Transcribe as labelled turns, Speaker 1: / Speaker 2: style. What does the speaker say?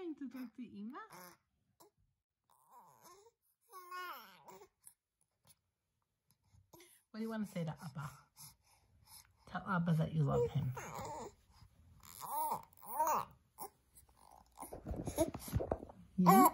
Speaker 1: Ima? What do you want to say to Abba? Tell Abba that you love him. Yeah?